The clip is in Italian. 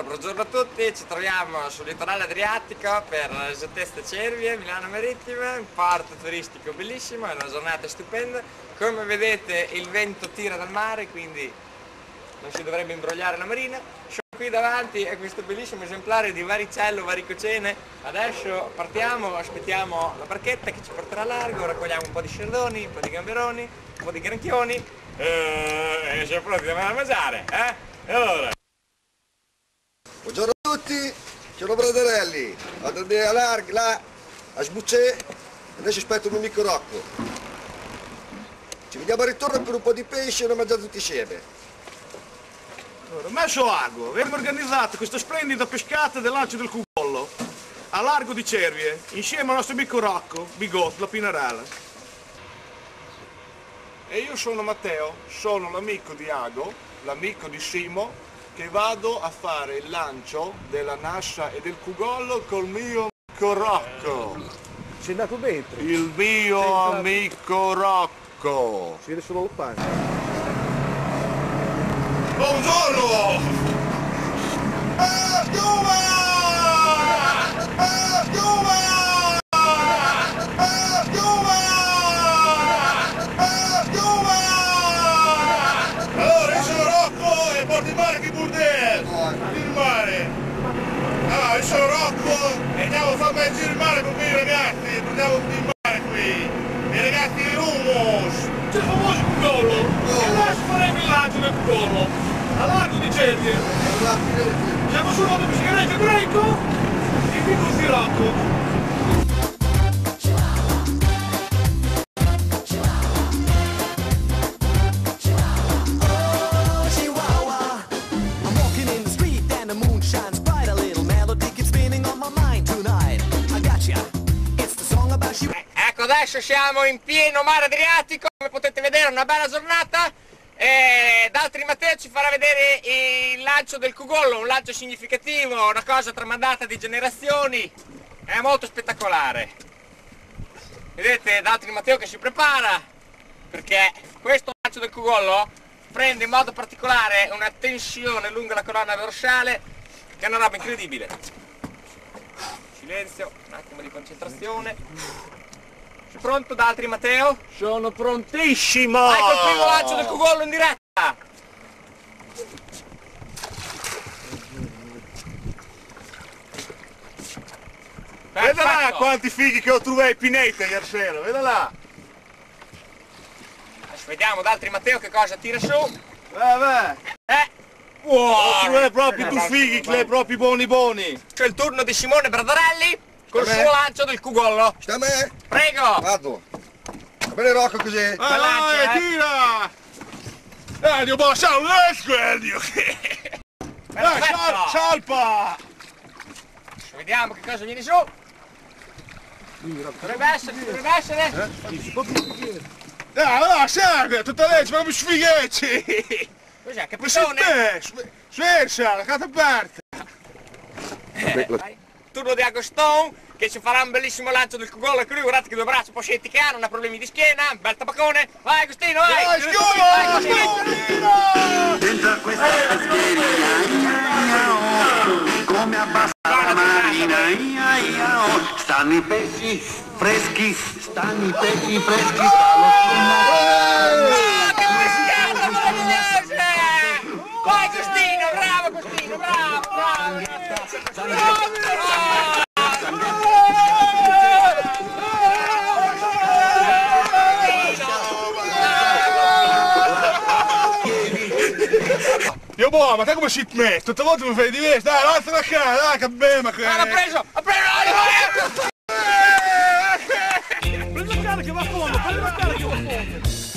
Allora, buongiorno a tutti, ci troviamo sul litorale adriatico per esattezza Cervie, Milano Marittima, un porto turistico bellissimo, è una giornata stupenda. Come vedete il vento tira dal mare, quindi non si dovrebbe imbrogliare la marina. Sono qui davanti a questo bellissimo esemplare di varicello varicocene. Adesso partiamo, aspettiamo la barchetta che ci porterà a largo, raccogliamo un po' di scerdoni, un po' di gamberoni, un po' di granchioni eh, e siamo pronti da mangiare, eh? Allora... Buongiorno a tutti, sono Bradarelli, vado a larghi là, a Sbucce, adesso aspetto il mio amico Rocco. Ci vediamo al ritorno per un po' di pesce e da mangiare tutti insieme. Allora, messo Ago, abbiamo organizzato questa splendida pescata del lancio del Cugollo a largo di Cervie, insieme al nostro amico Rocco, Bigot, la Pinarella. E io sono Matteo, sono l'amico di Ago, l'amico di Simo, che vado a fare il lancio della Nascia e del Cugollo col mio amico Rocco. Sei andato dentro, Il mio amico Rocco. si vede solo il pane. Buongiorno! Ah, you. Ecco, adesso siamo in pieno mare Adriatico, come potete vedere una bella giornata. E D'altri Matteo ci farà vedere il lancio del Cugollo, un lancio significativo, una cosa tramandata di generazioni, è molto spettacolare. Vedete D'altri Matteo che si prepara, perché questo lancio del Cugollo prende in modo particolare una tensione lungo la colonna dorsale, che è una roba incredibile. Silenzio, un attimo di concentrazione. Sei pronto da altri Matteo? Sono prontissimo! Ecco il primo lancio del Cugollo in diretta! Veda là Perfetto. quanti fighi che ho trovato ai Pinete ieri sera, veda là! Adesso vediamo da altri Matteo che cosa tira su. Vai, vai! Eh! Ho Wow! trovato proprio tu fighi che le proprio buoni buoni! C'è il turno di Simone Bradarelli col suo lancio del Cugollo. Sta a me? Prego! Vado. Va bene Rocco così? Vai, lancia, eh. tira! Dai, Dio, boh, ciao, let's go! Dai, Perfetto. sal- salpa! Vediamo che cosa viene su. Dovrebbe essere, dovrebbe essere. Dai, va, segue, tutta legge, proprio sfighetti! Cos'è? Ma sei Capitone? te, sve- sversa, la carta aperta! Vai. Turno di Agostone che ci farà un bellissimo lancio del Cugollo anche lui, guardate che due braccia poscetti che ha, non ha problemi di schiena, un bel tabacone. Vai Agostino, vai! Vai, schiuma! Agostino! Dentro a questa pescheria, ia, ia, oh, come abbassa la marina, ia, ia, oh. stanno i pesci freschi, stanno i pesci freschi, sta lo sfumato. Che pescata meravigliosa! Vai Agostino, bravo Agostino, bravo, bravo! Boh, ma te come si mette? Tutte le volte mi fai diverso, dai, lanza la cara, dai, che bella che... Ah, l'ha preso, ha preso! Prendi la cara che va a fondo, prendi la cara che va a fondo!